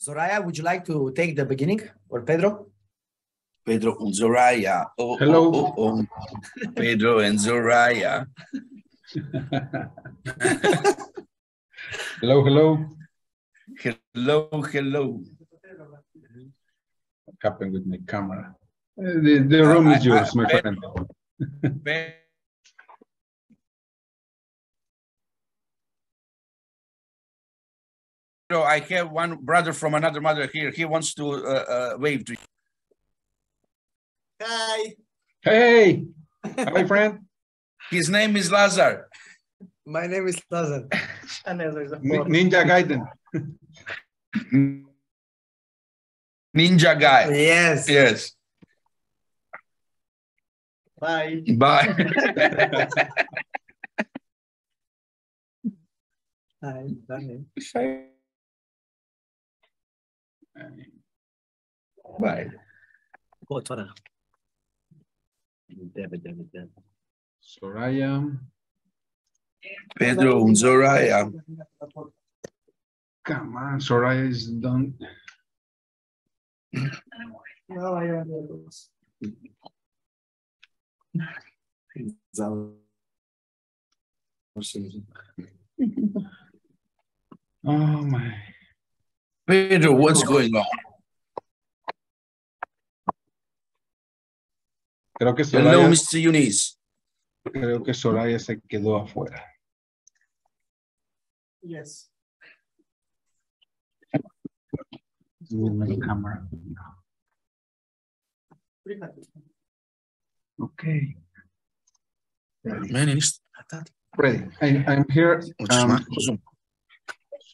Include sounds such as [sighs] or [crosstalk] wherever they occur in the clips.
Soraya, would you like to take the beginning or Pedro? Pedro and Zoraya. Oh, oh, Hello. oh, oh, oh. Pedro and Zoraya. [laughs] Hello, hello. Hello, hello. What happened with my camera? Uh, The, the room is I- yours, my I- friend. [laughs] So I have one brother from another mother here. He wants to uh, uh, wave to you. Hi. Hey, hi, friend. [laughs] His name is Lazar. My name is Lazar. [laughs] Ni- Ninja Gaiden. Ninja guy. Yes. Yes. [laughs] Bye. Bye. Bye. Bye. Vai. Bora. Deve, David. Soraya. Pedro, Soraya. Come on, Soraya is done. No, I don't know. Oh, my. Pedro, what's going on? Creo que Hello, Mr. Eunice. creo que Soraya se quedó afuera. Yes. With my camera. Okay, Man, it's- ready. I, I'm here. Um,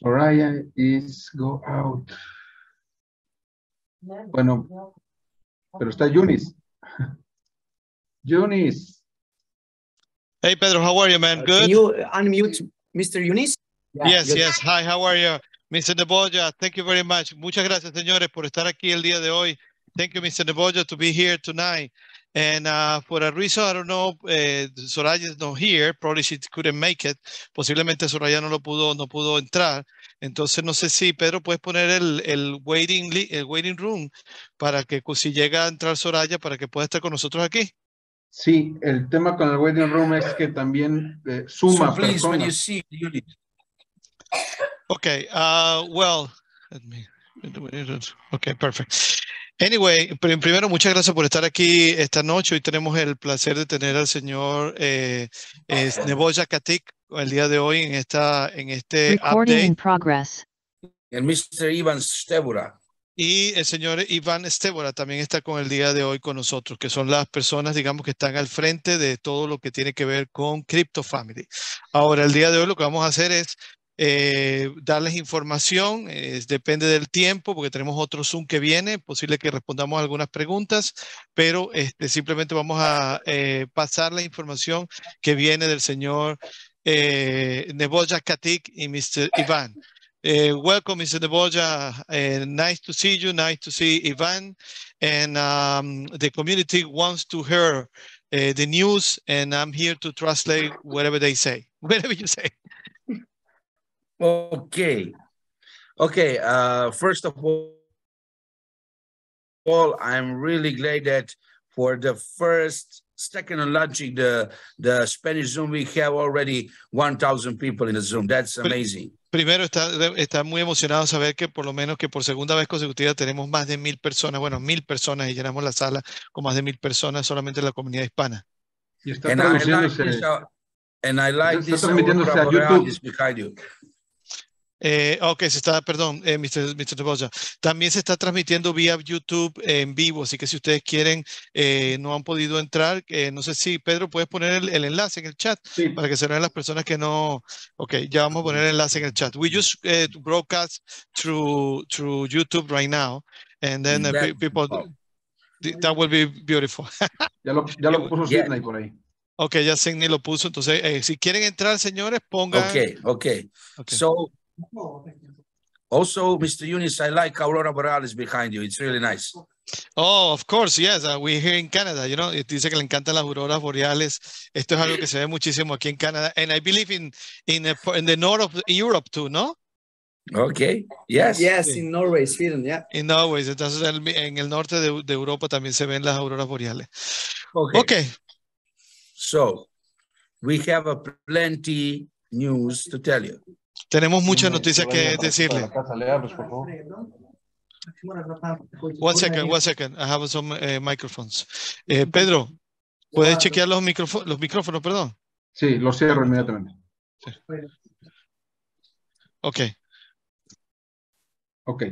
Soraya is go out. Bueno, pero está Yunis. [laughs] Yunis. Hey Pedro, how are you, man? Good? Can you unmute Mr. Eunice? Yes, good. yes. Hi, how are you? Mr. Neboja, thank you very much. Muchas gracias, señores, por estar aquí el día de hoy. Thank you, Mr. Neboja, to be here tonight. And uh, for a reason, I don't know, uh, Soraya is not here. Probably she couldn't make it. Posiblemente Soraya no lo pudo, no pudo entrar. Entonces, no sé si Pedro puedes poner el, el waiting, li- el waiting room para que si llega a entrar Soraya, para que pueda estar con nosotros aquí. Sí, el tema con el waiting room es que también eh, So suma please, when you personas. see Eunice, Okay, uh, well, let me, okay, perfect. Anyway, pr- primero, muchas gracias por estar aquí esta noche. Hoy tenemos el placer de tener al señor eh, eh, Neboya Katik el día de hoy en, esta, en este Recording in update. progress. and Mr. Ivan Stebura. Y el señor Iván Estébora también está con el día de hoy con nosotros, que son las personas, digamos, que están al frente de todo lo que tiene que ver con Crypto Family. Ahora, el día de hoy lo que vamos a hacer es eh, darles información, es- depende del tiempo, porque tenemos otro Zoom que viene, posible que respondamos algunas preguntas, pero este, simplemente vamos a eh, pasar la información que viene del señor eh, Neboja Katik y Mr. Iván. Welcome, Mr. Neboja. Nice to see you. Nice to see Ivan. And um, the community wants to hear the news, and I'm here to translate whatever they say, [laughs] whatever you say. Okay. Okay, uh, first of all, all, I'm really glad that for the first, second and launching the, the Spanish Zoom, we have already 1,000 people in the Zoom. That's amazing. Primero, está, está muy emocionado saber que por lo menos que por segunda vez consecutiva tenemos más de mil personas, bueno, mil personas y llenamos la sala con más de mil personas solamente en la comunidad hispana. Y está And I like traduciéndose. this, uh, and I like Está this transmitiéndose a YouTube. Eh, ok, se está, perdón, eh, Mr. Mr. Neboja. También se está transmitiendo vía YouTube en vivo, así que si ustedes quieren, eh, no han podido entrar, eh, no sé si Pedro puedes poner el, el enlace en el chat Sí, para que se vean las personas que no. Ok, ya vamos a poner el enlace en el chat. We just eh, broadcast through through YouTube right now, and then uh, That- people. oh. th- That will be beautiful. [laughs] ya lo, ya lo puso [laughs] Yeah. Sidney por ahí. ok, ya Sidney lo puso. Entonces, eh, si quieren entrar, señores, pongan. Okay, okay. ok. So also, Mr. Yunis, I like Aurora Borealis behind you. It's really nice. Oh, of course, yes. Uh, we here in Canada, you know, it dice que le encantan las auroras boreales. Esto es algo que se ve muchísimo aquí en Canadá. And I believe in in, the- in the north of Europe too, ¿no? Okay. Yes. Yes, Sí. in Norway, Sweden, yeah. In Norway. Entonces, en, en el norte de, de Europa también se ven las auroras boreales. Okay. Ok, So we have a plenty news to tell you. Tenemos muchas noticias que decirle. One second, one second. I have some eh, microphones. Eh, Pedro, ¿puedes chequear los, los micrófonos, perdón? Sí, lo cierro inmediatamente. Ok, Ok.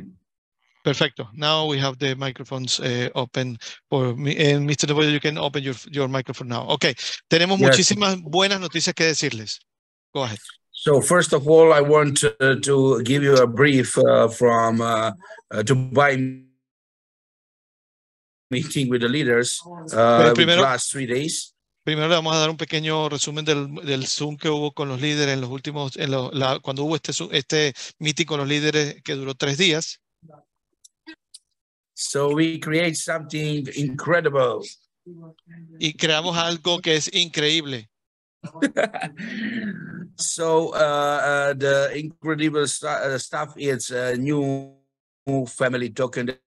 perfecto. Now we have the microphones eh, open for me. And Mr. Neboyo, you can open your, your microphone now. Ok, tenemos Yes. muchísimas buenas noticias que decirles. Go ahead. So first of all, I want uh, to give you a brief uh, from uh, uh, Dubai meeting with the leaders uh, with primero- last three days. Primero le vamos a dar un pequeño resumen del, del Zoom que hubo con los líderes en los últimos, en lo- la- cuando hubo este, este meeting con los líderes que duró tres días. So we create something incredible. y creamos algo que es increíble. [laughs] so uh, uh, the incredible uh, stuff is a new family token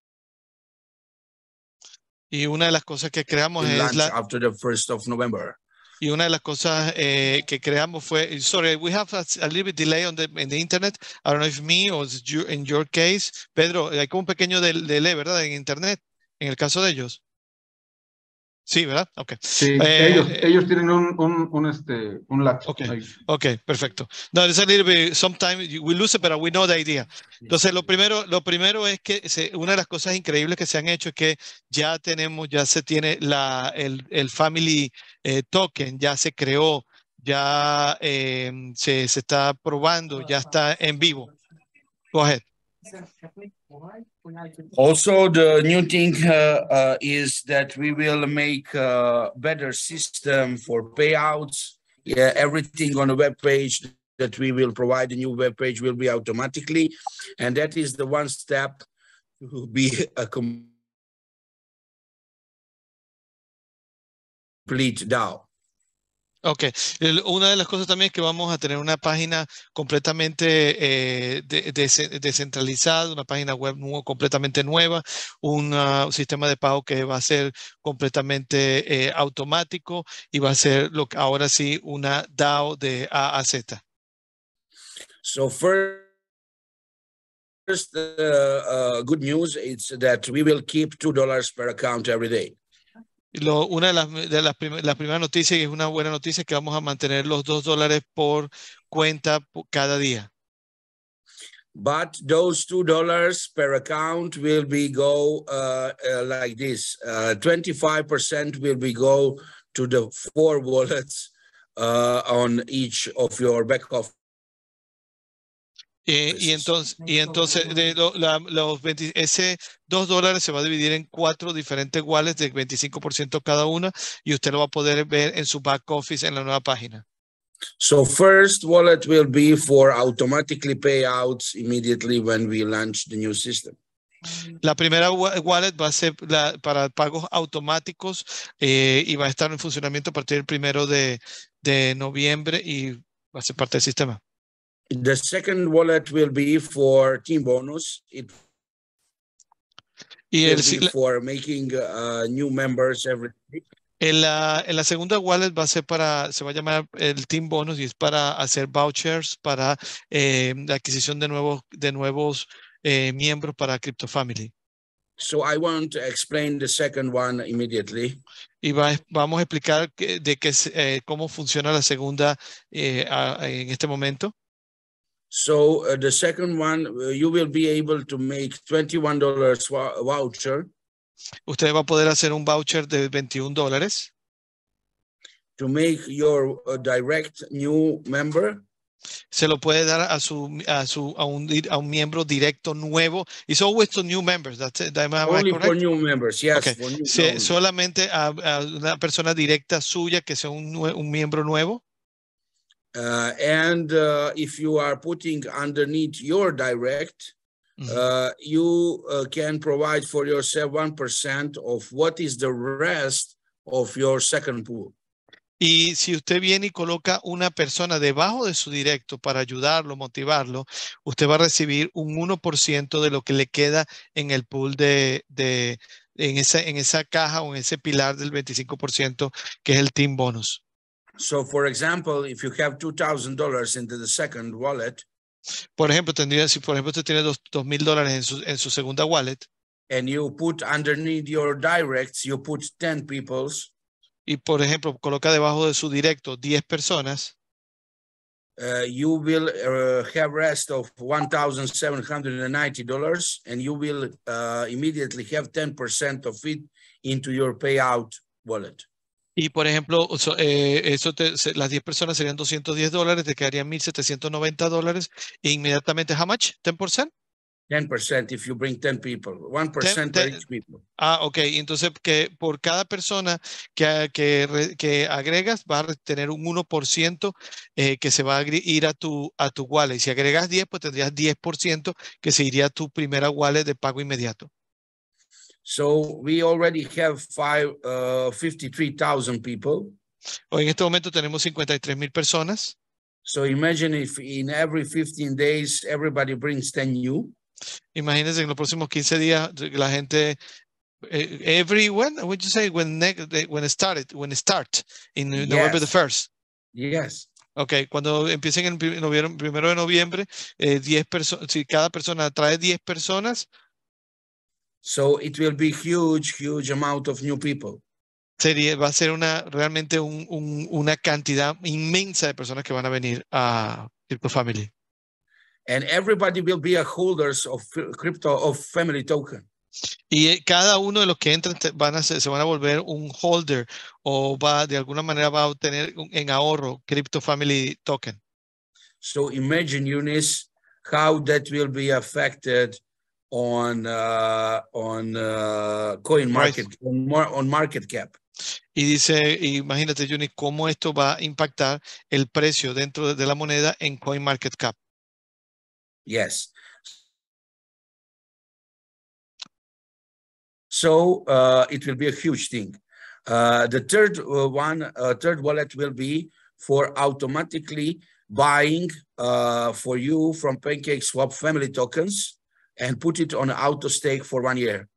Y una de las cosas que creamos es la, after the first of November. y una de las cosas eh, que creamos fue, sorry, we have a, a little bit delay on the, in the internet. I don't know if me or you- in your case. Pedro, hay como un pequeño del- delay, ¿verdad? En internet, en el caso de ellos. Sí, ¿verdad? Ok. Sí, Eh, ellos, ellos tienen un, un, un, este, un lapso. Ok. ahí. Ok, perfecto. No, it's a little bit, sometimes we lose it, but we know the idea. Entonces, lo primero, lo primero es que se- una de las cosas increíbles que se han hecho es que ya tenemos, ya se tiene la, el, el Family eh, Token, ya se creó, ya eh, se, se está probando, ya está en vivo. Go ahead. Also, the new thing uh, uh, is that we will make a better system for payouts. Yeah, everything on the web page that we will provide, the new web page will be automatically, and that is the one step to be a complete DAO. Ok, una de las cosas también es que vamos a tener una página completamente eh, descentralizada, una página web completamente nueva, un sistema de pago que va a ser completamente eh, automático y va a ser lo que ahora sí una DAO de A a Z. So first, first uh, uh, good news is that we will keep two dollars per account every day. Lo, una de las, de las, prim- las primeras noticias y es una buena noticia es que vamos a mantener los dos dólares por cuenta cada día. But those two dollars per account will be go uh, uh, like this. Uh, 25% will be go to the four wallets uh, on each of your back office. Eh, y entonces, y entonces de lo- la- los 20 ese 2 dólares se va a dividir en cuatro diferentes wallets de 25% cada una y usted lo va a poder ver en su back office en la nueva página. So first wallet will be for automatically payouts immediately when we launch the new system. La primera wa- wallet va a ser la- para pagos automáticos eh, y va a estar en funcionamiento a partir del primero de, de noviembre y va a ser parte del sistema. The second wallet will be for team bonus. It Y will el, si- be for making uh, new members every en, la, en la segunda wallet va a ser para, se va a llamar el Team Bonus y es para hacer vouchers para eh, la adquisición de nuevos, de nuevos eh, miembros para Crypto Family. So I want to explain the second one immediately. Y va- vamos a explicar que- de qué, se- eh, cómo funciona la segunda eh, a- en este momento. So uh, the second one, uh, you will be able to make twenty-one dollars voucher Usted va a poder hacer un voucher de 21 dólares to make your uh, direct new member. se lo puede dar a su a su a un a un miembro directo nuevo. It's always to new members. That's it. Am Only for correct? new members, yes. Okay. for new Se- only. solamente a, a una persona directa suya que sea un, un miembro nuevo. Uh, and uh, if you are putting underneath your direct, Ujú. uh, you uh, can provide for yourself 1% of what is the rest of your second pool. Y si usted viene y coloca una persona debajo de su directo para ayudarlo, motivarlo, usted va a recibir un 1% de lo que le queda en el pool de, de en, esa, en esa caja o en ese pilar del 25% que es el team bonus. So, for example, if you have $2,000 into the second wallet Por ejemplo, tendría, si por ejemplo usted tiene dos mil dólares en su, en su segunda wallet and you put underneath your directs, you put 10 people's, y por ejemplo coloca debajo de su directo 10 personas, uh, you will uh, have rest of $1,790 and you will uh, immediately have 10% of it into your payout wallet. Y por ejemplo, so- eh, eso te- se- las 10 personas serían 210 dólares, te quedarían 1.790 dólares e inmediatamente, how much? 10%? 10% if you bring 10 people, 1% per each people. Ah, ok. Entonces, que por cada persona que, que, que agregas, va a tener un 1% eh, que se va a ir a tu, a tu wallet. Si agregas 10, pues tendrías 10% que se iría a tu primera wallet de pago inmediato. So we already have five, uh, 53,000 people. Hoy en este momento tenemos 53 mil personas. So imagine if in every 15 days, everybody brings 10 new. Imagínense en los próximos 15 días la gente eh, every when would you say when when it started when it start in November the Yes. first Yes. okay cuando empiecen en noviembre- primero de noviembre eh, 10 personas si cada persona trae 10 personas So it will be huge, huge amount of new people. sería va a ser una realmente un- un- una cantidad inmensa de personas que van a venir a Crypto Family And everybody will be a holders of crypto of family token. y eh, cada uno de los que entran van a ser- se van a volver un holder o va de alguna manera va a obtener en ahorro Crypto Family Token So imagine, Eunice, how that will be affected on uh, on uh, coin market on, on market cap. Y dice, imagínate, Juni, cómo esto va a impactar el precio dentro de la moneda en CoinMarketCap. Yes. So uh, it will be a huge thing. Uh, the third uh, one, uh, third wallet will be for automatically buying uh, for you from PancakeSwap family tokens and put it on auto stake for one year.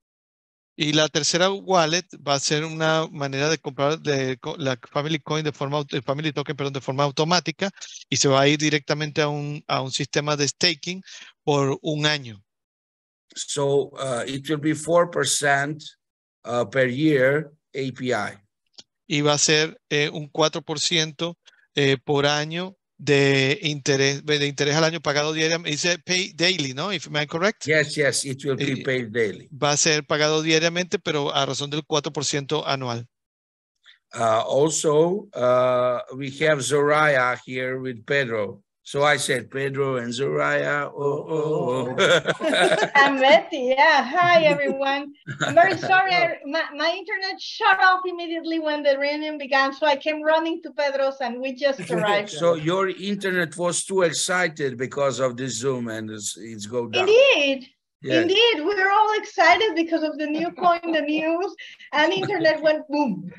Y la tercera wallet va a ser una manera de comprar de la Family Coin de forma, Family Token, perdón, de forma automática y se va a ir directamente a un, a un sistema de staking por un año. So uh, it will be 4% uh, per year API. Y va a ser eh, un 4% eh, por año de interés, de interés al año pagado diariamente. Dice pay daily, ¿no? If am I correct? Yes, yes, it will be Eh, paid daily. Va a ser pagado diariamente, pero a razón del 4% anual. Uh, also, uh, we have Zoraya here with Pedro. So I said Pedro and Zoraya. Oh, oh, oh. I'm Betty. Yeah. Hi, [laughs] everyone. I'm very sorry. I, my, my internet shut off immediately when the reunion began. So I came running to Pedro's and we just [laughs] arrived. so your internet was too excited because of this Zoom and it's, it's go down. Indeed. Yes. Indeed. We're all excited because of the new coin, the news, and internet went boom.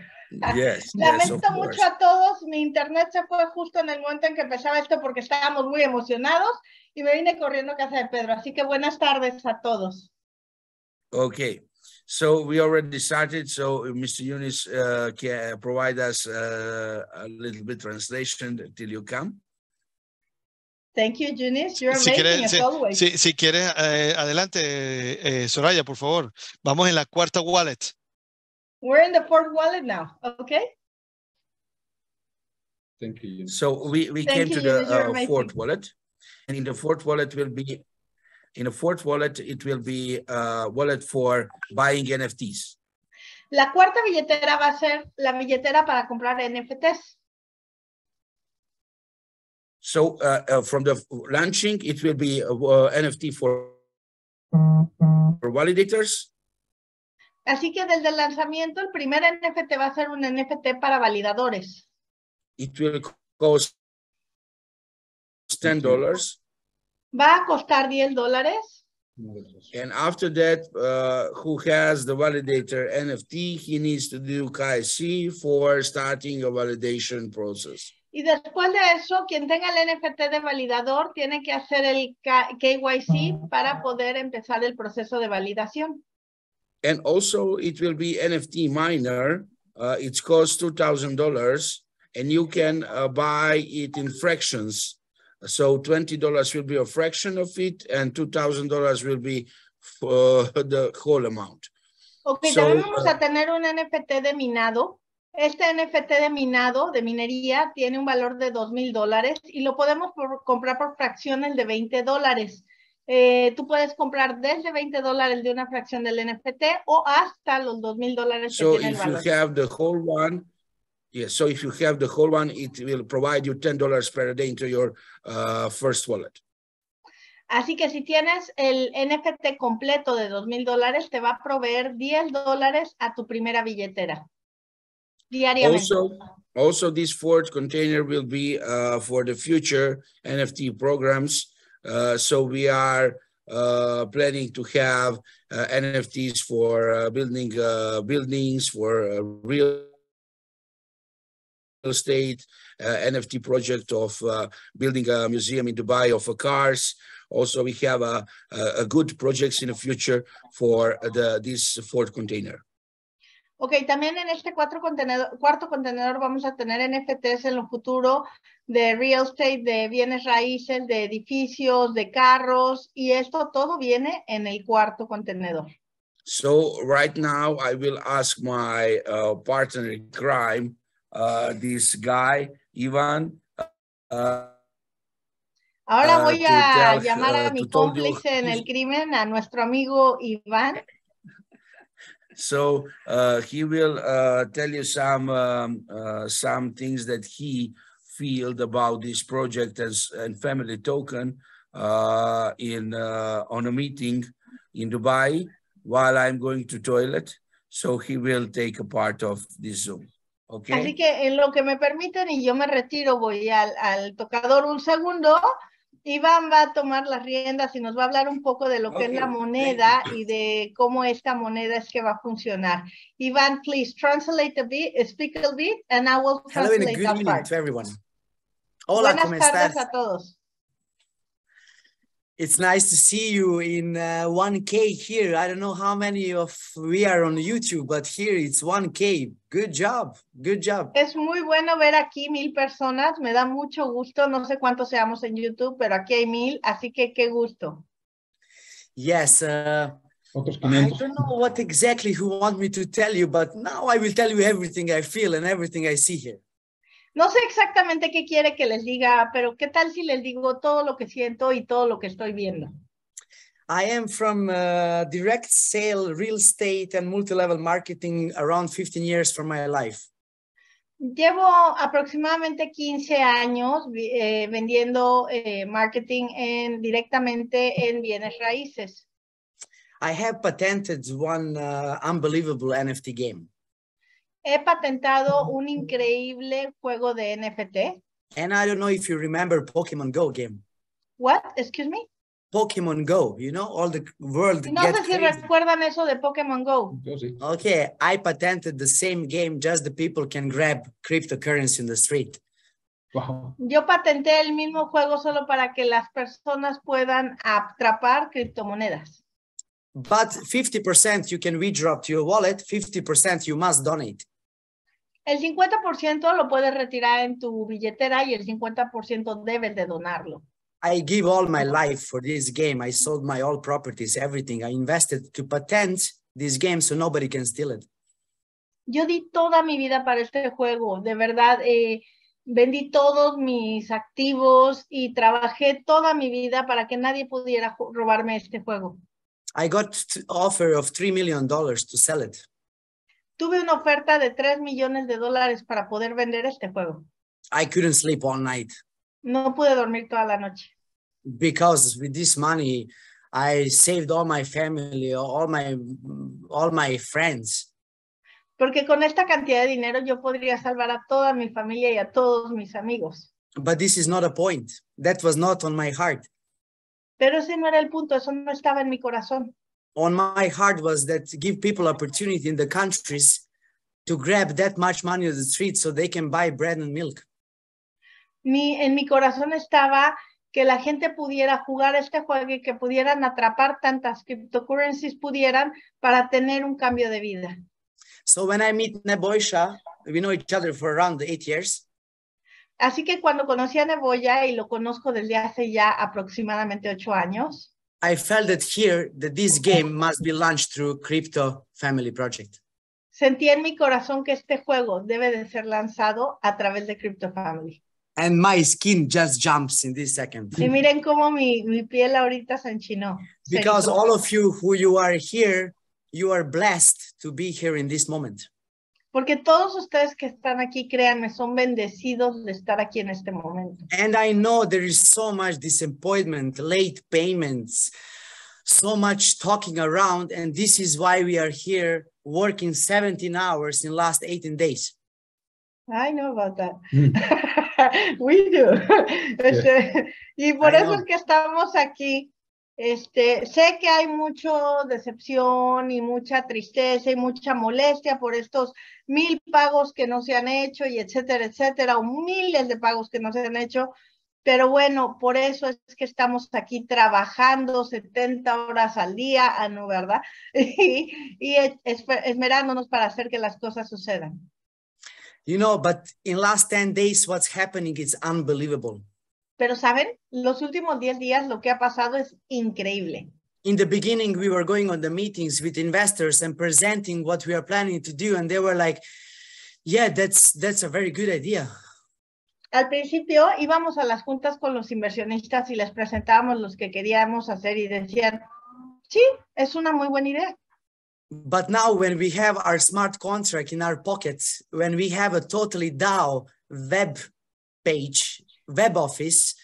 Yes, yes, Lamento course. mucho a todos. Mi internet se fue justo en el momento en que empezaba esto porque estábamos muy emocionados y me vine corriendo a casa de Pedro. Así que buenas tardes a todos. Okay, so we already started. So uh, Mr. Yunis uh, can provide us uh, a little bit translation till you come. Thank you, Eunice. You're Si amazing quieres, as si, always. si- si quieres, eh, adelante, eh, Soraya, por favor. Vamos en la cuarta wallet. We're in the fourth wallet now, okay? Thank you. So we, we Thank came you, to the uh, fourth wallet. And in the fourth wallet will be, in the fourth wallet, it will be a wallet for buying NFTs. La cuarta billetera va a ser la billetera para comprar NFTs. So uh, uh, from the launching, it will be uh, uh, NFT for, for validators. Así que desde el lanzamiento, el primer NFT va a ser un NFT para validadores. It will cost ten dollars. Va a costar 10 dólares. And after that, uh, who has the validator NFT, he needs to do KYC for starting a validation process. Y después de eso, quien tenga el NFT de validador tiene que hacer el KYC para poder empezar el proceso de validación. And also it will be NFT miner. Uh, it's cost two thousand dollars, and you can uh, buy it in fractions. So twenty dollars will be a fraction of it, and two thousand dollars will be for [laughs] the whole amount. Ok, So, también vamos uh, a tener un NFT de minado. Este NFT de minado, de minería, tiene un valor de dos mil dólares y lo podemos por- comprar por fracciones de 20 dólares. Eh, tú puedes comprar desde 20 dólares de una fracción del NFT o hasta los dos mil dólares que So tiene el if you valor. have the whole one, yes. So if you have the whole one, it will provide you ten dollars per day into your uh, first wallet. Así que si tienes el NFT completo de dos mil dólares, te va a proveer 10 dólares a tu primera billetera. Diariamente. Also, also this fourth container will be uh, for the future NFT programs. Uh, so we are uh, planning to have uh, NFTs for building buildings, for real estate, NFT project of building a museum in Dubai of cars. Also, we have a, a, a good projects in the future for the this fourth container. Ok, también en este cuatro contenedor, cuarto contenedor vamos a tener NFTs en lo futuro de real estate, de bienes raíces, de edificios, de carros, y esto todo viene en el cuarto contenedor. So right now, I will ask my uh, partner in crime, uh, this guy, Ivan. Uh, Ahora Ah, voy a llamar a uh, mi cómplice en el crimen, a nuestro amigo Iván. So uh, he will uh, tell you some um, uh, some things that he feel about this project as and family token uh, in uh, on a meeting in Dubai while I'm going to toilet. So he will take a part of this Zoom. Okay. Así que en lo que me permiten y yo me retiro, voy al, al tocador un segundo. Iván va a tomar las riendas y nos va a hablar un poco de lo que es la moneda y de cómo esta moneda es que va a funcionar. Iván, please translate a bit, speak a bit, and I will Hello and translate good that evening part. to everyone. Hola, Buenas ¿cómo tardes estás? a todos. It's nice to see you in uh, 1K here. I don't know how many of we are on YouTube, but here it's 1K. Good job. Good job. Es muy bueno ver aquí mil personas, me da mucho gusto, no sé cuántos seamos en YouTube, pero aquí hay mil, así que qué gusto. Yes, uh, I don't know what exactly you want me to tell you, but now I will tell you everything I feel and everything I see here. No sé exactamente qué quiere que les diga, pero qué tal si les digo todo lo que siento y todo lo que estoy viendo. I am from uh, direct sale, real estate, and multi-level marketing around 15 years for my life. Llevo aproximadamente 15 años eh, vendiendo eh, marketing en, directamente en bienes raíces. I have patented one uh, unbelievable NFT game. He patentado un increíble juego de NFT. And I don't know if you remember Pokemon Go game. What? Excuse me. Pokemon Go, you know, all the world No get sé si crazy. recuerdan eso de Pokémon Go. Yo sí. Okay, I patented the same game, just the people can grab cryptocurrency in the street. Wow. Yo patenté el mismo juego solo para que las personas puedan atrapar criptomonedas. But 50% you can withdraw to your wallet, 50% you must donate. El 50% lo puedes retirar en tu billetera y el 50% debes de donarlo. I give all my life for this game. I sold my all properties, everything. I invested to patent this game so nobody can steal it. Yo di toda mi vida para este juego, de verdad, eh, vendí todos mis activos y trabajé toda mi vida para que nadie pudiera robarme este juego. I got offer of $3 million to sell it. Tuve una oferta de 3 millones de dólares para poder vender este juego. I couldn't sleep all night No pude dormir toda la noche. because with this money, I saved all my family, all my, all my friends. Porque con esta cantidad de dinero yo podría salvar a toda mi familia y a todos mis amigos. But this is not a point. That was not on my heart. Pero ese no era el punto, eso no estaba en mi corazón. On my heart was that to give people opportunity in the countries to grab that much money on the street so they can buy bread and milk. Mi, en mi corazón estaba que la gente pudiera jugar este juego y que pudieran atrapar tantas cryptocurrencies pudieran para tener un cambio de vida. So when I meet Neboisha, we know each other for around eight years. Así que cuando conocí a Neboya y lo conozco desde hace ya aproximadamente ocho años, I felt that here that this game must be launched through Crypto Family Project. sentí en mi corazón que este juego debe de ser lanzado a través de Crypto Family. And my skin just jumps in this second. Y miren cómo mi, mi piel ahorita se enchinó. Because all of you who you are here, you are blessed to be here in this moment. Porque todos ustedes que están aquí, créanme, son bendecidos de estar aquí en este momento. And I know there is so much disappointment, late payments, so much talking around. And this is why we are here working 17 hours in last 18 days. I know about that. Mm. [laughs] We do. [laughs] Este, y por I eso know. es que estamos aquí. Este, sé que hay mucho decepción y mucha tristeza y mucha molestia por estos mil pagos que no se han hecho y etcétera, etcétera, o miles de pagos que no se han hecho. Pero bueno, por eso es que estamos aquí trabajando 70 horas al día, ah, no, ¿verdad? [laughs] Y, y esmerándonos para hacer que las cosas sucedan. You know, but in last 10 days, what's happening is unbelievable. Pero saben, los últimos 10 días lo que ha pasado es increíble. In the beginning, we were going on the meetings with investors and presenting what we are planning to do. And they were like, yeah, that's, that's a very good idea. Al principio íbamos a las juntas con los inversionistas y les presentábamos los que queríamos hacer y decían, sí, es una muy buena idea. But now when we have our smart contract in our pockets, when we have a totally DAO web page, web office,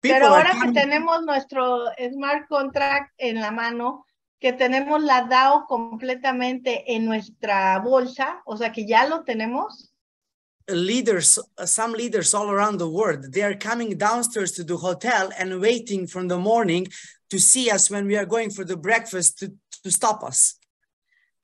Pero ahora que tenemos nuestro smart contract en la mano, que tenemos la DAO completamente en nuestra bolsa, o sea que ya lo tenemos, leaders, some leaders all around the world, they are coming downstairs to the hotel and waiting from the morning to see us when we are going for the breakfast to, to stop us.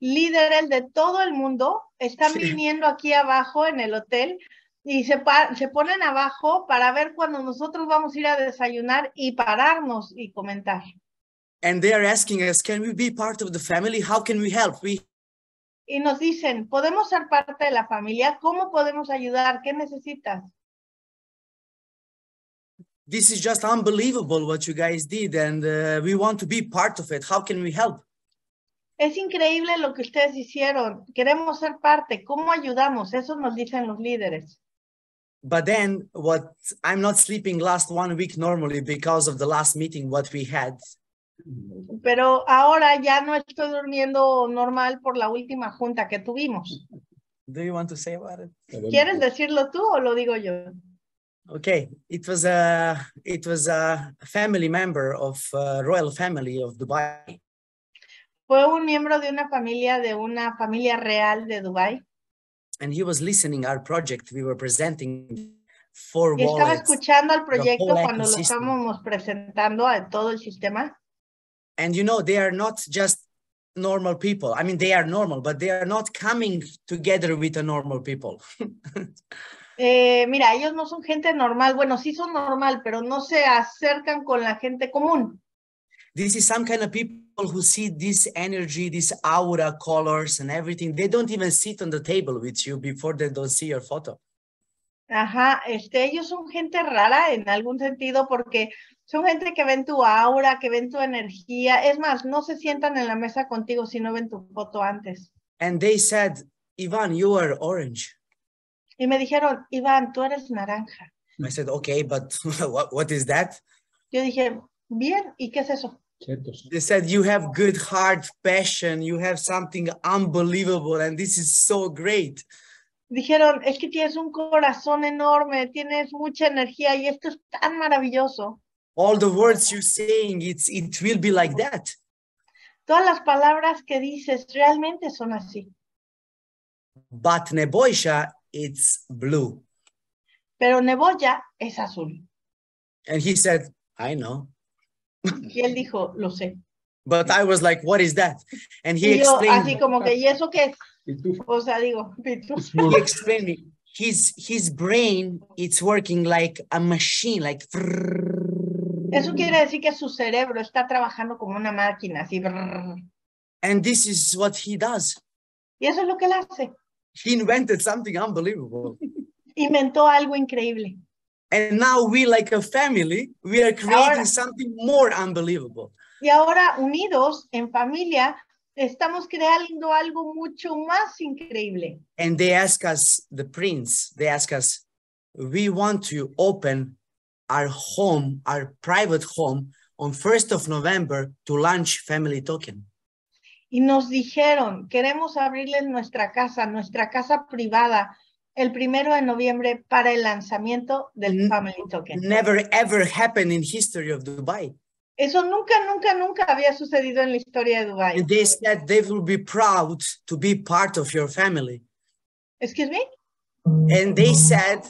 líderes de todo el mundo están Sí. viniendo aquí abajo en el hotel y se, pa- se ponen abajo para ver cuando nosotros vamos a ir a desayunar y pararnos y comentar. And they are asking us, can we be part of the family? How can we help? We Y nos dicen, ¿podemos ser parte de la familia? ¿Cómo podemos ayudar? ¿Qué necesitas? this is just unbelievable what you guys did, and uh, we want to be part of it. How can we help? Es increíble lo que ustedes hicieron. Queremos ser parte. ¿Cómo ayudamos? Eso nos dicen los líderes. But then, what I'm not sleeping last one week normally because of the last meeting what we had. Pero ahora ya no estoy durmiendo normal por la última junta que tuvimos. Do you want to say about it? ¿Quieres decirlo tú o lo digo yo? Okay, it was a it was a family member of uh, royal family of Dubai, Fue un miembro de una familia, de una familia real de Dubái. And he was listening our project. We were presenting four Y estaba wallets, escuchando el proyecto cuando lo estábamos presentando a todo el sistema. and you know they are not just normal people. I mean, they are normal, but they are not coming together with a normal people. [laughs] Eh, mira, ellos no son gente normal. Bueno, sí son normal, pero no se acercan con la gente común. This is some kind of people who see this energy, this aura, colors, and everything. They don't even sit on the table with you before they don't see your photo. Ajá, este, ellos son gente rara en algún sentido porque son gente que ven tu aura, que ven tu energía. Es más, no se sientan en la mesa contigo si no ven tu foto antes. And they said, Ivan, you are orange. Y me dijeron, Iván, tú eres naranja. I said, okay, but [laughs] what, what is that? Yo dije, bien, ¿y qué es eso? Chetos. They said, you have good heart, passion, you have something unbelievable, and this is so great. Dijeron, es que tienes un corazón enorme, tienes mucha energía y esto es tan maravilloso. All the words you're saying, it's it will be like that. Todas las palabras que dices realmente son así. But Neboisha, it's blue. Pero Neboya es azul. And he said, I know. Y él dijo, lo sé. But I was like, what is that? And he Y yo así explained, como que, ¿y eso qué es? O sea, digo, he explained me, his, his brain, it's working like a machine, like Eso quiere decir que su cerebro está trabajando como una máquina, así. and this is what he does. Y eso es lo que él hace. He invented something unbelievable. [laughs] Inventó algo increíble. And now we, like a family, we are creating Ahora- something more unbelievable. Y ahora, unidos en familia, estamos creando algo mucho más increíble. And they ask us, the prince, they ask us, we want to open our home, our private home on 1st of November to launch Family Token. Y nos dijeron, queremos abrirles nuestra casa, nuestra casa privada, el primero de noviembre para el lanzamiento del Family Token. Never ever happened in history of Dubai. Eso nunca, nunca, nunca había sucedido en la historia de Dubái. And they said they will be proud to be part of your family. Excuse me? And they said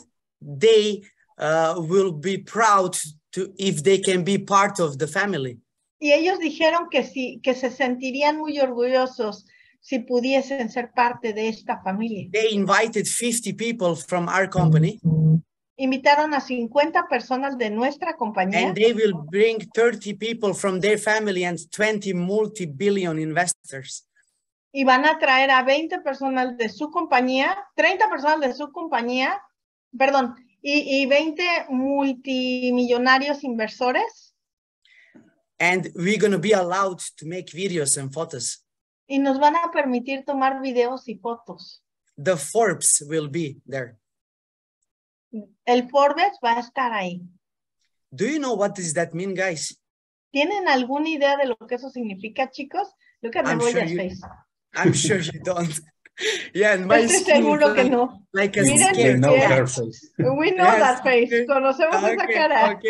they uh, will be proud to if they can be part of the family. Y ellos dijeron que sí, que se sentirían muy orgullosos si pudiesen ser parte de esta familia. They invited 50 people from our company Invitaron a 50 personas de nuestra compañía and they will bring 30 people from their family and 20 multi-billion investors. y van a traer a 20 personas de su compañía, 30 personas de su compañía, perdón, y, y 20 multimillonarios inversores And we're going to be allowed to make videos and photos. Y nos van a permitir tomar videos y fotos. The Forbes will be there. El Forbes va a estar ahí. Do you know what does that mean, guys? ¿Tienen alguna idea de lo que eso significa, chicos? Look at I'm sure you- face. I'm sure you don't. [laughs] yeah, and my Estoy skin seguro que no. like a Miren, they scared know yeah. her face. We know Yes, that face. okay. Conocemos esa Okay, cara. okay.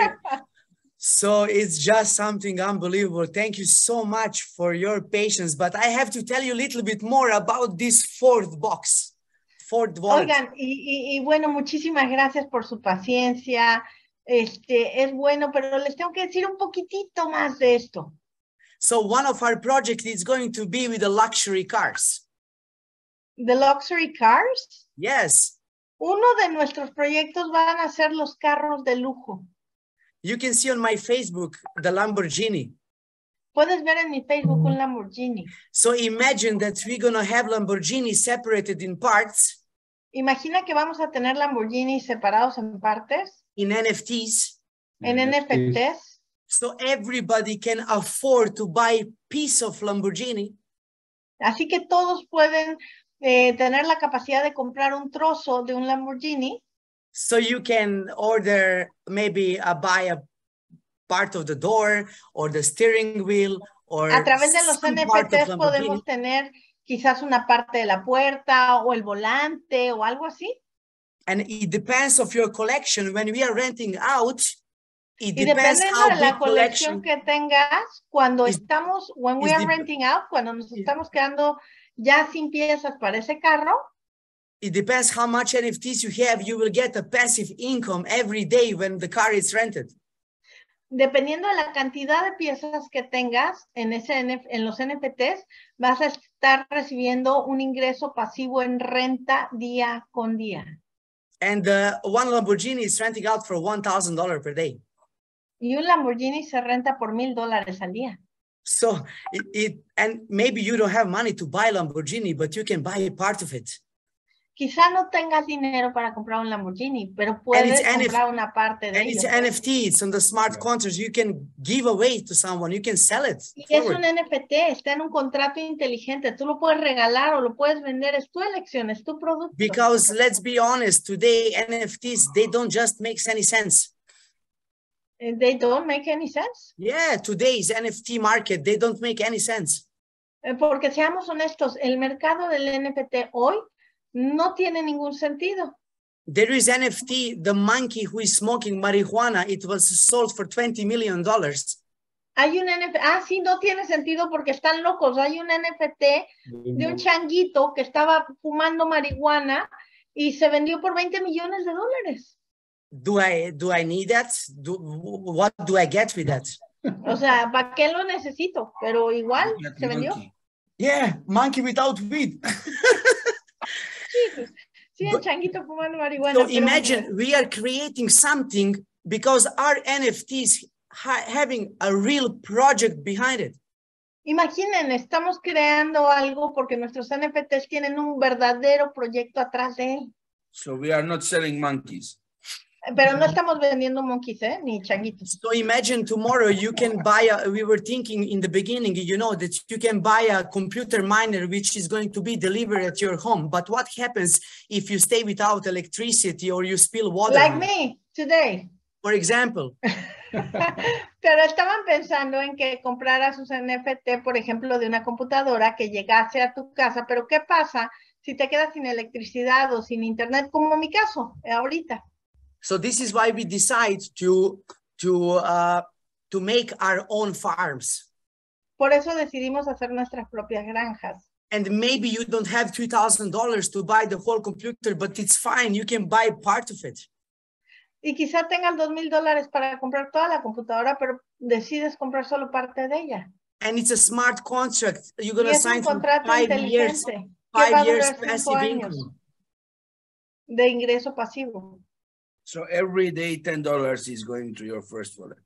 So it's just something unbelievable. Thank you so much for your patience. But I have to tell you a little bit more about this fourth box, fourth box. Oigan, y, y- y bueno, muchísimas gracias por su paciencia. Este, es bueno, pero les tengo que decir un poquitito más de esto. So one of our projects is going to be with the luxury cars. The luxury cars, Yes, uno de nuestros proyectos van a ser los carros de lujo. You can see on my Facebook the Lamborghini. Puedes ver en mi Facebook un Lamborghini. So imagine that we're gonna have Lamborghini separated in parts Imagina que vamos a tener Lamborghinis separados en partes, in NFTs. en NFTs, So everybody can afford to buy piece of Lamborghini así que todos pueden eh, tener la capacidad de comprar un trozo de un Lamborghini So you can order maybe uh, buy a part of the door or the steering wheel or A través de los NFTs podemos tener quizás una parte de la puerta o el volante o algo así. And it depends of your collection. When we are renting out, it Y depends dependiendo how de la colección que tengas, cuando is- estamos, when we are renting out, cuando nos estamos quedando ya sin piezas para ese carro, It depends how much NFTs you have. You will get a passive income every day when the car is rented. dependiendo de la cantidad de piezas que tengas en, ese en los NFTs, vas a estar recibiendo un ingreso pasivo en renta día con día. And uh, one Lamborghini is renting out for $1,000 per day. Y un Lamborghini se renta por mil dólares al día. So it, it, and maybe you don't have money to buy Lamborghini, but you can buy a part of it. Quizá no tengas dinero para comprar un Lamborghini, pero puedes it's NF comprar una parte de And it's ello. NFT, it's on the smart contracts. You can give away to someone, you can sell it. Y es un NFT, está en un contrato inteligente. Tú lo puedes regalar o lo puedes vender. Es tu elección, es tu producto. Because let's be honest, today NFTs, they don't just make any sense. Eh, They don't make any sense. Yeah, today's NFT market, they don't make any sense. Eh, Porque seamos honestos, el mercado del NFT hoy no tiene ningún sentido. There is NFT, the monkey who is smoking marijuana, it was sold for $20 million. Hay un NFT, ah, sí, no tiene sentido porque están locos. Hay un NFT de un changuito que estaba fumando marihuana y se vendió por 20 millones de dólares. Do I do I need that? Do, what do I get with that? O sea, ¿para qué lo necesito? Pero igual se vendió. monkey. Yeah, monkey without weed. [laughs] Sí, el changuito fumando marihuana. So imagine we are creating something because our NFTs ha- having a real project behind it. Imaginen, estamos creando algo porque nuestros NFTs tienen un verdadero proyecto atrás de él. So we are not selling monkeys. Pero no estamos vendiendo monkeys, ¿eh? Ni changuitos. So imagine tomorrow you can buy a, we were thinking in the beginning, you know, that you can buy a computer miner which is going to be delivered at your home. But what happens if you stay without electricity or you spill water? Like me, today. For example. [laughs] Pero estaban pensando en que compraras sus NFT, por ejemplo, de una computadora que llegase a tu casa. Pero ¿qué pasa si te quedas sin electricidad o sin internet, como mi caso, ahorita? So this is why we decide to to uh, to make our own farms. Por eso decidimos hacer nuestras propias granjas. And maybe you don't have $3,000 to buy the whole computer, but it's fine. You can buy part of it. Y quizá tengas dos mil dólares para comprar toda la computadora, pero decides comprar solo parte de ella. And it's a smart contract. You're gonna sign for five years, inteligente que va a five years passive años income. de ingreso pasivo. So every day, ten dollars is going to your first wallet.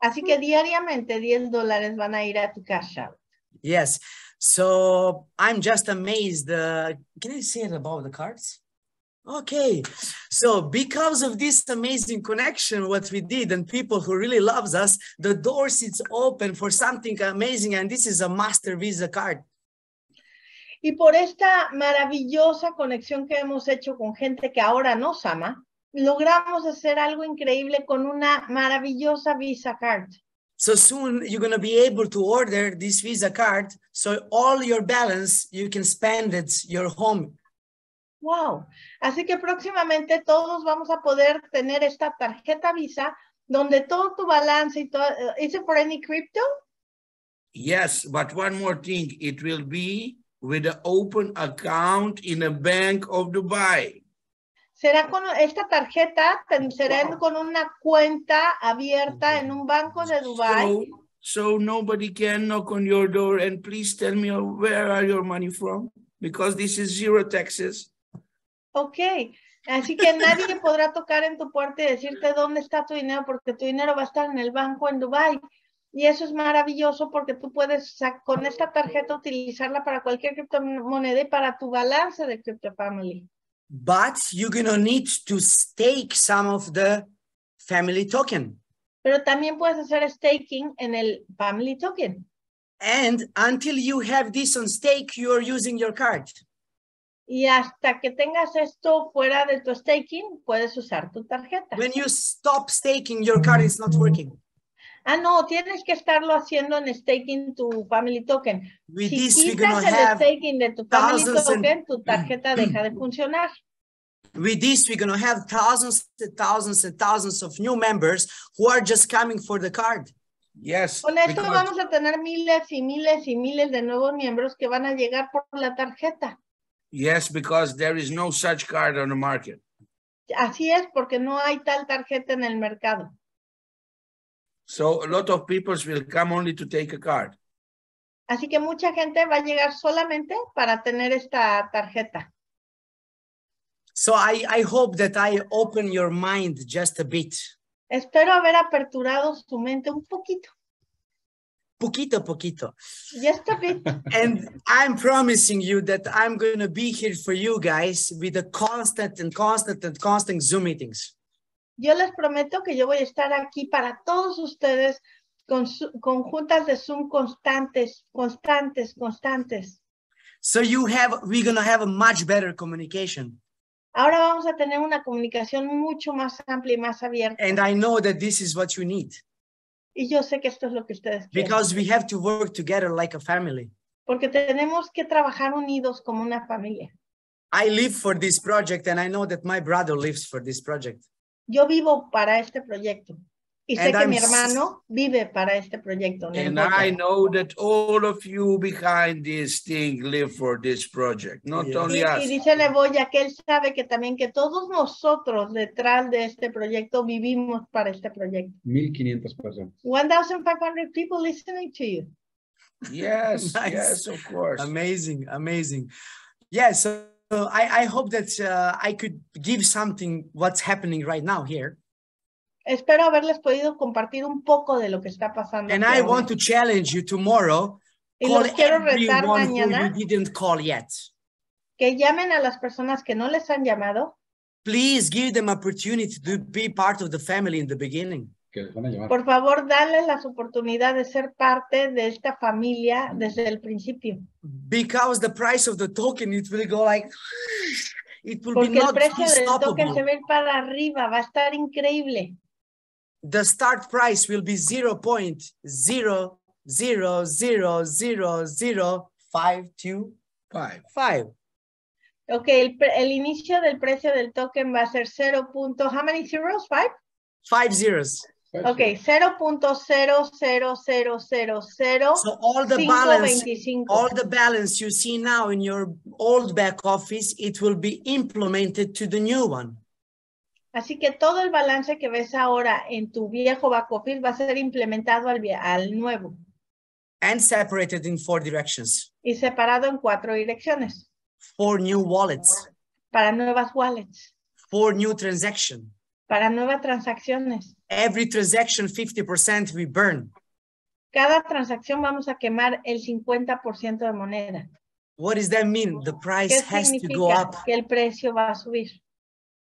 Así que diariamente 10 dólares van a ir a tu cash out. Yes. So I'm just amazed. Uh, can I say it about the cards? Okay. So because of this amazing connection, what we did and people who really loves us, the door sits open for something amazing. And this is a master visa card. Y por esta maravillosa conexión que hemos hecho con gente que ahora nos ama, logramos hacer algo increíble con una maravillosa Visa Card. So soon you're going to be able to order this visa card. So all your balance, you can spend it your home. Wow. Así que próximamente todos vamos a poder tener esta tarjeta Visa donde todo tu balance y todo, eh, ¿is it for any crypto? Yes, but one more thing, it will be with an open account in a bank of Dubai. Será con esta tarjeta, será en- con una cuenta abierta en un banco de Dubai. So, so nobody can knock on your door and please tell me where are your money from? Because this is zero taxes. Ok, así que nadie [laughs] podrá tocar en tu puerta y decirte dónde está tu dinero porque tu dinero va a estar en el banco en Dubai. Y eso es maravilloso porque tú puedes con esta tarjeta utilizarla para cualquier criptomoneda y para tu balance de Crypto Family. But you're going to need to stake some of the family token. Pero también puedes hacer staking en el Family Token. And until you have this on stake, you're using your card. Y hasta que tengas esto fuera de tu staking, puedes usar tu tarjeta. When you stop staking, your card is not working. Ah, no, tienes que estarlo haciendo en staking tu Family Token. With Si this, we're quitas going to el have staking de tu Family thousands and- Token, tu tarjeta [clears throat] deja de funcionar. with this, we're going to have thousands and thousands and thousands of new members who are just coming for the card. Yes. Con esto because- vamos a tener miles y miles y miles de nuevos miembros que van a llegar por la tarjeta. Yes, because there is no such card on the market. Así es, porque no hay tal tarjeta en el mercado. So a lot of people will come only to take a card. Así que mucha gente va a llegar solamente para tener esta tarjeta. So I, I hope that I open your mind just a bit. Espero haber aperturado su mente un poquito, Poquito, poquito. just a bit. [laughs] And I'm promising you that I'm going to be here for you guys with a constant and constant and constant Zoom meetings. Yo les prometo que yo voy a estar aquí para todos ustedes con, su- con juntas de Zoom constantes, constantes, constantes. So you have, we're going to have a much better communication. Ahora vamos a tener una comunicación mucho más amplia y más abierta. And I know that this is what you need Y yo sé que esto es lo que ustedes quieren. because we have to work together like a family. Porque tenemos que trabajar unidos como una familia. I live for this project and I know that my brother lives for this project. Yo vivo para este proyecto. Y sé And que I'm mi hermano vive para este proyecto. And. I know that all of you behind this thing live for this project, not Yes. only Y, us. y dice Neboya que él sabe que también que todos nosotros detrás de este proyecto vivimos para este proyecto. 1500 personas. 1,500 people listening to you. Yes, [laughs] Nice. yes, of course. Amazing, amazing. Yeah, so so I, I hope that uh, I could give something what's happening right now here. Espero haberles podido compartir un poco de lo que está pasando. And I ahora. want to challenge you tomorrow. y Call los quiero retar everyone who mañana you didn't call yet. que llamen a las personas que no les han llamado. Please give them opportunity to be part of the family in the beginning. Que les van a llamar. Por favor, darles las oportunidades de ser parte de esta familia desde el principio. Because the price of the token, it will go like, [sighs] it will be Porque el not precio del token se ir para arriba, va a estar increíble. The start price will be 0.0000525. Five. Ok, el, el inicio del precio del token va a ser 0. punto- How many zeros? Five? Five zeros. Ok, 0.00000. So all the balance 525. all the balance you see now in your old back office, it will be implemented to the new one. Así que todo el balance que ves ahora en tu viejo back office va a ser implementado al, vie- al nuevo and separated in four directions. y separado en cuatro direcciones Four new wallets, para nuevas wallets, four new transaction. para nuevas transacciones. Every transaction, 50% we burn. Cada transacción vamos a quemar el 50% de moneda. What does that mean? The price has to go up. Que el precio va a subir.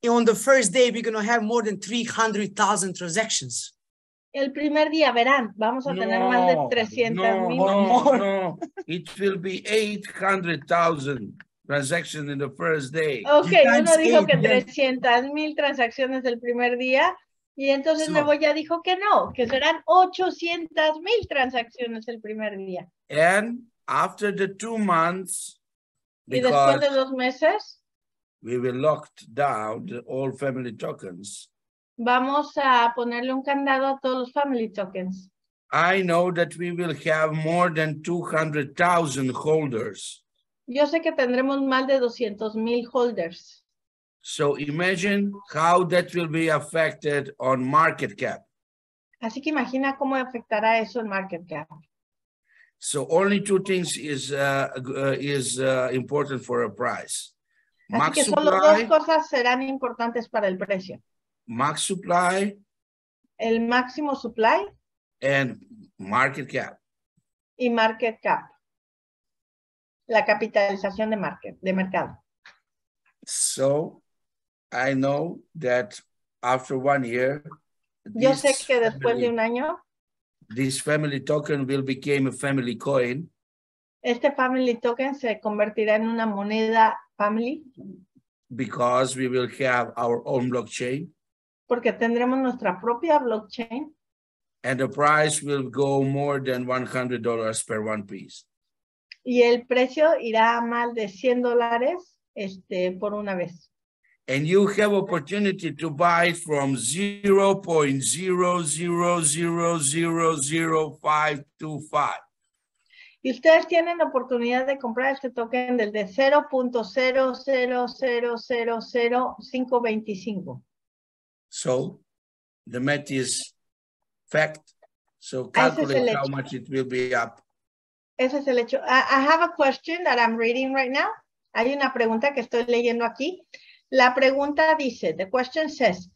On the first day, we're going to have more than 300,000 transactions. El primer día, verán, vamos a tener más de No, 300 no, mil. no, no. It will be eight hundred thousand transactions in the first day. Ok, times uno dijo eight, que then- 300 mil transacciones el primer día y entonces So- Nuevo ya dijo que no, que serán 800 mil transacciones el primer día. And after the two months, Y después de dos meses we will lock down the all family tokens, vamos a ponerle un candado a todos los family tokens. I know that we will have more than two hundred thousand holders. Yo sé que tendremos más de 200 mil holders. So imagine how that will be affected on market cap. Así que imagina cómo afectará eso en market cap. So only two things is uh, uh, is uh, important for a price. Así Max que solo dos supply, cosas serán importantes para el precio. max supply, El máximo supply and market cap. y market cap. La capitalización de market, de mercado. So I know that after one year, Yo sé que después de family- un año, this family token will become a family coin. Este family token se convertirá en una moneda family. Because we will have our own blockchain. Porque tendremos nuestra propia blockchain. And the price will go more than $100 per one piece. y el precio irá a más de 100 dólares este, por una vez. And you have opportunity to buy from 0.000000525. Y ustedes tienen oportunidad de comprar este token desde 0.0000525. So the math is fact. So Ah, ese es el calculate how much it will be up. Ese es el hecho. I, I have a question that I'm reading right now. Hay una pregunta que estoy leyendo aquí. La pregunta dice, the question says,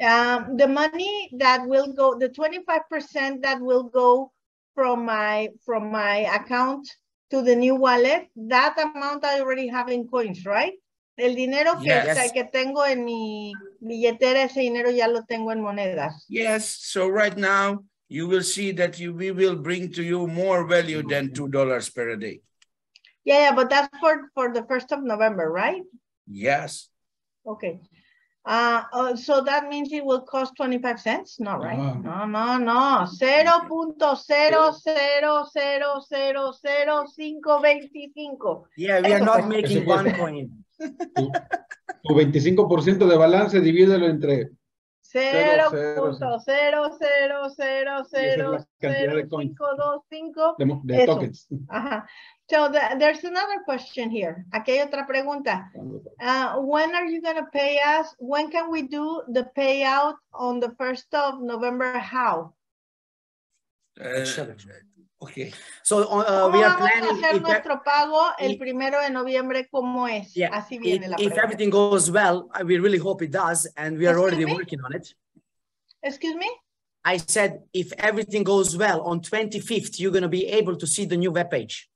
um, the money that will go, the 25% that will go from my, from my account to the new wallet, that amount I already have in coins, right? El dinero que, Yes. que tengo en mi billetera, ese dinero ya lo tengo en monedas. Yes, so right now you will see that you, we will bring to you more value than $2 per day. Yeah, yeah, but that's for, for the first of November, right? Yes, Okay. Uh, oh, so that means it will cost 25 cents? No, right? No. No, no, no. Cero punto cero cero cero cero cero cinco veinticinco. Yeah, we are not making one coin. Tu, tu 25% de balance, divídelo entre Cero cero, punto cero cero cero Y esa es cero la cantidad cero de. De, tokens. Ajá. So the- there's another question here. Aquí hay otra pregunta. Uh, when are you gonna pay us? When can we do the payout on the first of November? How? Uh, okay. So uh, ¿Cómo we are vamos a planning hacer if, nuestro pago el if- primero de noviembre? ¿Cómo es? yeah, Así if, viene la pregunta. if everything goes well, we really hope it does, and we are Excuse already me? working on it. Excuse me? I said, if everything goes well, on 25th, you're gonna be able to see the new webpage.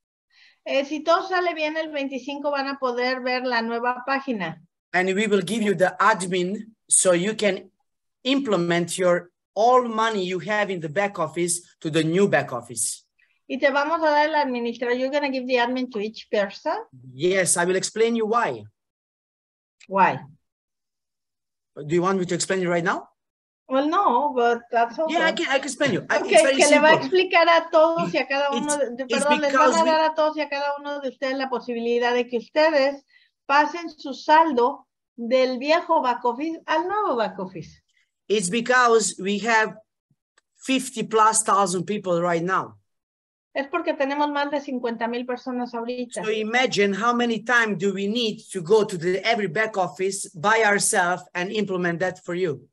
Eh, si todo sale bien, el 25 van a poder ver la nueva página. And we will give you the admin so you can implement your all money you have in the back office to the new back office. Y te vamos a dar el administrador. You're gonna give the admin to each person. Yes, I will explain you why. Why? Do you want me to explain it right now? Well, no, but that's all. Yeah, I can, I can explain you. I- Ok, It's very que le va a simple. explicar a todos y a cada uno, de, perdón, les van a dar a todos y a cada uno de ustedes la posibilidad de que ustedes pasen su saldo del viejo back office al nuevo back office. It's because we have 50 plus thousand people right now. Es porque tenemos más de 50 mil personas ahorita. So imagine how many time do we need to go to the every back office by ourselves and implement that for you.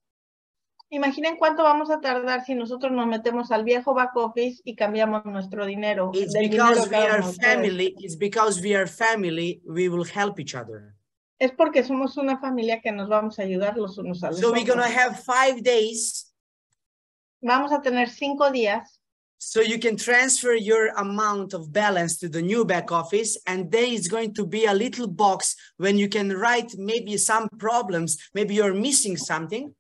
Imaginen cuánto vamos a tardar si nosotros nos metemos al viejo back office y cambiamos nuestro dinero. It's del dinero because we are family. It's because we are family. We will help each other. Es porque somos una familia que nos vamos a ayudar los unos a los So we're gonna have five days Vamos a tener cinco días so you can transfer your amount of balance to the new back office and there is going to be a little box when you can write maybe some problems maybe you're missing something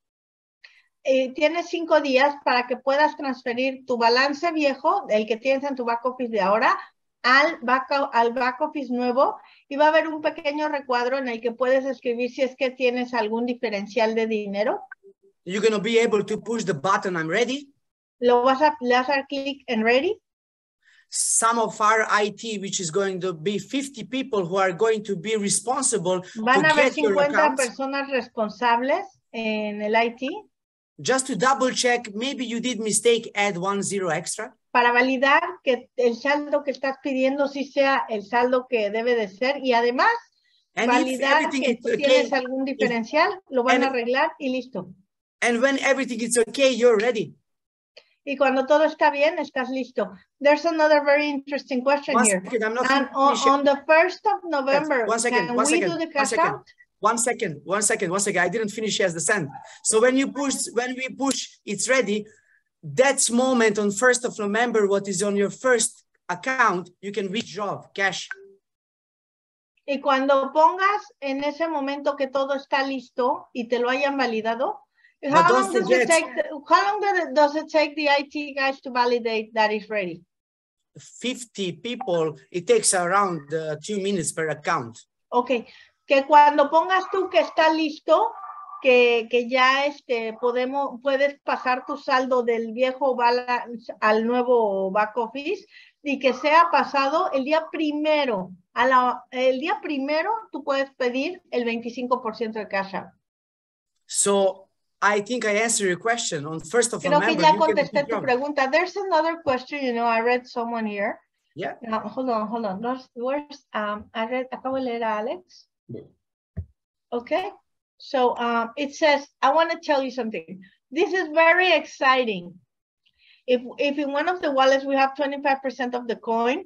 eh, tienes cinco días para que puedas transferir tu balance viejo, el que tienes en tu back office de ahora, al back, al back office nuevo y va a haber un pequeño recuadro en el que puedes escribir si es que tienes algún diferencial de dinero. you're going to be able to push the button i'm ready Lo vas a, le vas a dar clic en ready. some of our it which is going to be 50 people who are going to be responsible Van to a haber get your 50 accounts. personas responsables en el IT just to double check maybe you did mistake add one zero extra para validar que el saldo que estás pidiendo sí sea el saldo que debe de ser y además and if validar que okay tienes algún diferencial, lo van a and- arreglar y listo. and when everything is okay you're ready Y cuando todo está bien, estás listo. There's another very interesting question one here. second on, on the 1st of November, one second, can one we second, do the cash out? One second one second one second. I didn't finish. As the send so when you push when we push it's ready. That's moment on 1st of november what is on your first account you can withdraw cash. Y cuando pongas en ese momento que todo está listo y te lo hayan validado, how long, does it take the, how long does it- does it take the IT guys to validate that it's ready? 50 people it takes around uh, two minutes per account. Ok, que cuando pongas tú que está listo, que, que ya este, podemos, puedes pasar tu saldo del viejo balance al nuevo back office y que sea pasado el día primero. A la, el día primero tú puedes pedir el 25% de cash out. so i think i answered your question on 1st of Creo que ya contesté tu pregunta. There's another question, you know, I read someone here. Yeah. No, hold on, hold on. Where's, um, I read, acabo de leer a Alex. Okay, so um, it says, I want to tell you something. This is very exciting. If, if in one of the wallets we have 25% of the coin,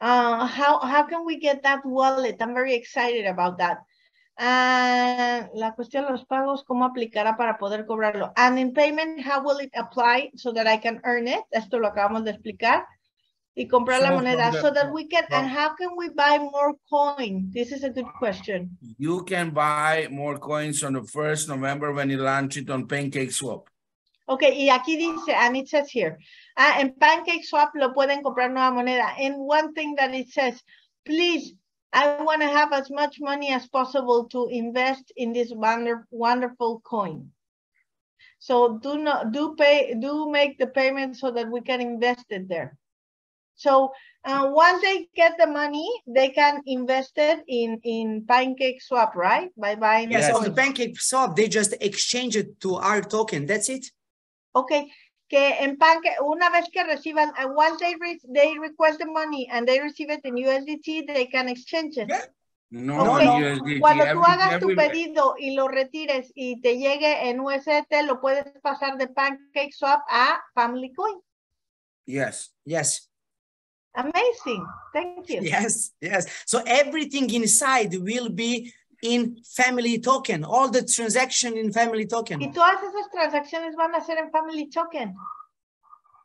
uh, how, how can we get that wallet? I'm very excited about that. Ah, la cuestión de los pagos, ¿cómo aplicará para poder cobrarlo? And in payment, how will it apply so that I can earn it? Esto lo acabamos de explicar. Y comprar la So moneda from so that we can, and how can we buy more coin? This is a good question. You can buy more coins on the first November when you launch it on Pancake Swap. Ok, y aquí dice, and it says here, ah, en Pancake Swap lo pueden comprar nueva moneda. And one thing that it says, please, I want to have as much money as possible to invest in this wonder, wonderful coin. So do not, do pay, do make the payment so that we can invest it there. So Uh, once they get the money, they can invest it in, in Pancake Swap, right? By buying. Yes, the on the. Pancake Swap, they just exchange it to our token. That's it. Okay, que en Pancake, una vez que reciban, uh, once they re- they request the money and they receive it in USDT, they can exchange it. Yeah. No, Ok, USDT, Cuando tú every- hagas tu everywhere. pedido y lo retires y te llegue en USDT, lo puedes pasar de Pancake Swap a Family Coin. Yes. Yes. Amazing. Thank you. Yes, yes. So everything inside will be in family token, all the transaction in family Token. Y todas esas transacciones van a ser en Family Token.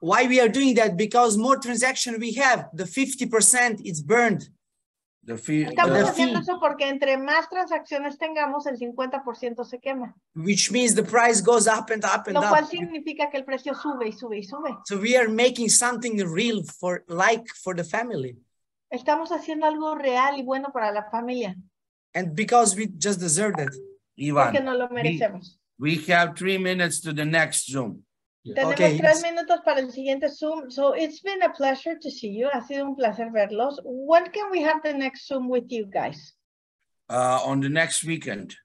Why we are doing that? Because more transaction we have, the 50% is burned. Estamos haciendo eso porque entre más transacciones tengamos, el 50% se quema. which means the price goes up and up and Lo cual up. significa que el precio sube y sube y sube. So we are making something real for like for the family. Estamos haciendo algo real y bueno para la familia. And because we just deserve it. Porque Ivan, no lo merecemos. we have three minutes to the next Zoom. Tenemos Okay, tres minutos para el siguiente Zoom. So it's been a pleasure to see you. Ha sido un placer verlos. When can we have the next Zoom with you guys? Uh, on the next weekend.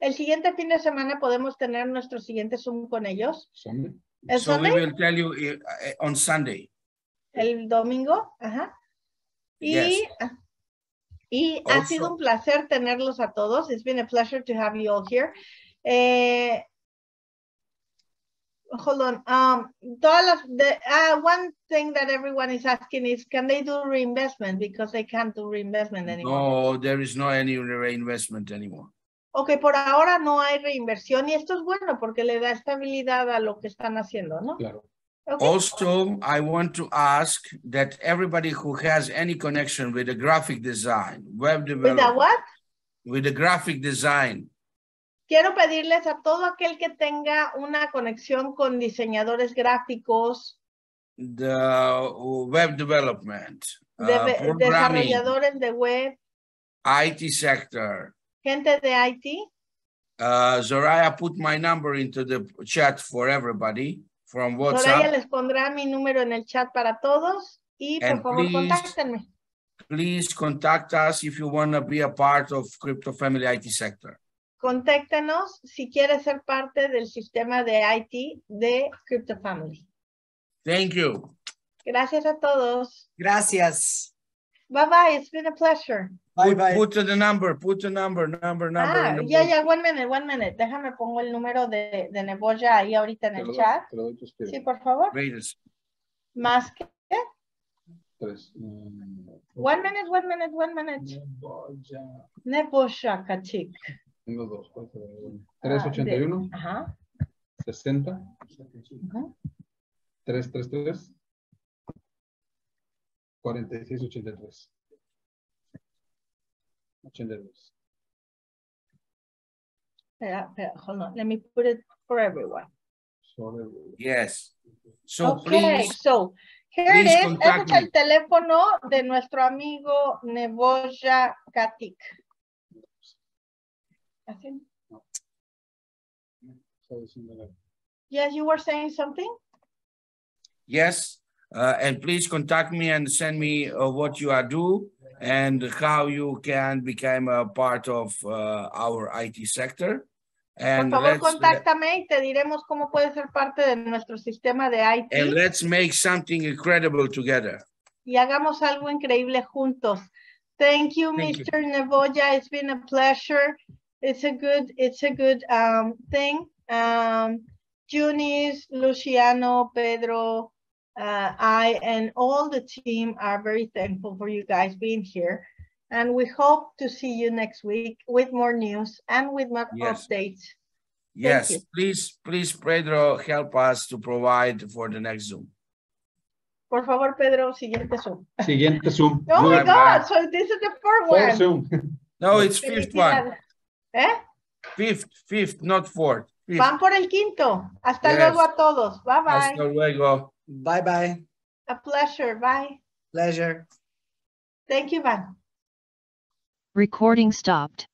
El siguiente fin de semana podemos tener nuestro siguiente Zoom con ellos. Sunday. ¿El So we Sunday? will tell you uh, uh, on Sunday. El domingo. Ajá. Y, Yes. y ha sido Also- un placer tenerlos a todos. It's been a pleasure to have you all here. Eh, hold on. Um, todas las, the, uh, one thing that everyone is asking is, can they do reinvestment? Because they can't do reinvestment anymore. No, there is no any reinvestment anymore. Ok, por ahora no hay reinversión y esto es bueno porque le da estabilidad a lo que están haciendo, ¿no? Claro. Ok. Also, I want to ask that everybody who has any connection with the graphic design, web With the development, what? with the graphic design, Quiero pedirles a todo aquel que tenga una conexión con diseñadores gráficos, the web development, uh, desarrolladores de web, IT sector. gente de IT. Uh, Zoraya put my number into the chat for everybody from WhatsApp. les pondrá mi número en el chat para todos y por And favor please- contáctenme. Please contact us if you want to be a part of Crypto Family IT sector. Contáctenos si quieres ser parte del sistema de IT de Crypto Family. Thank you. Gracias a todos. Gracias. Bye bye, it's been a pleasure. Bye Put, bye. put the number, put the number, number, number. Ah, ya, book. ya, one minute, one minute. Déjame pongo el número de, de Neboya ahí ahorita en el doy- chat. doy. Sí, por favor. Wait a s- Más que. Tres. One minute, one minute, one minute. Neboya. Neboya, Kachik. Tengo dos. ¿cuál será? Bueno, Ah, 381, de- Ajá. 60, ajá. 333, 46, 83. 82. Espera, espera, hold on. Let me put it for everyone. Sobre Yes. So okay, please, so here it is. Es el teléfono de nuestro amigo Neboya Katik. ¿Así? está diciendo Yes, you were saying something? yes, uh, and please contact me and send me uh, what you are do and how you can become a part of uh, our IT sector. Por And favor, let's, contáctame y te diremos cómo puedes ser parte de nuestro sistema de IT. and let's make something incredible together. y hagamos algo increíble juntos. Thank you, Thank you. Mr. Neboya. It's been a pleasure. It's a good, it's a good um, thing. Um, Eunice, Luciano, Pedro, uh, I, and all the team are very thankful for you guys being here. And we hope to see you next week with more news and with more Yes. updates. Yes, you. please, please, Pedro, help us to provide for the next Zoom. Por favor, Pedro, siguiente Zoom. Siguiente Zoom. Oh my Bye, bye. God, so this is the fourth Four one. Zoom. No, it's fifth one, Felicidades. ¿Eh? fifth, fifth, not fourth. Fifth. Van por el quinto. Hasta Yes. luego a todos. Bye bye. Hasta luego. Bye bye. A pleasure. Bye. Pleasure. Thank you, Van. Recording stopped.